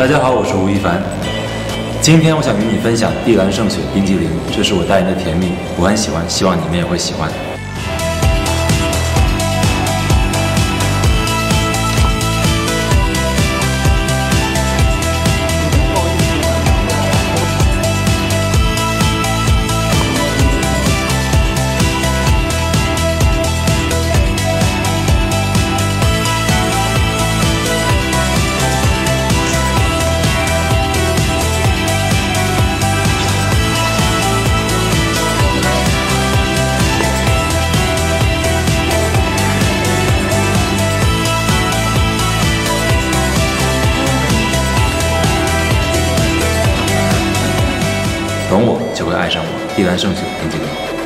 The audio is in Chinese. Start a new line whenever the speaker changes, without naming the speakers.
大家好，我是吴亦凡。今天我想与你分享碧蓝圣雪冰激凌，这是我代言的甜蜜，我很喜欢，希望你们也会喜欢。懂我就会爱上我，地兰圣雪你记得吗。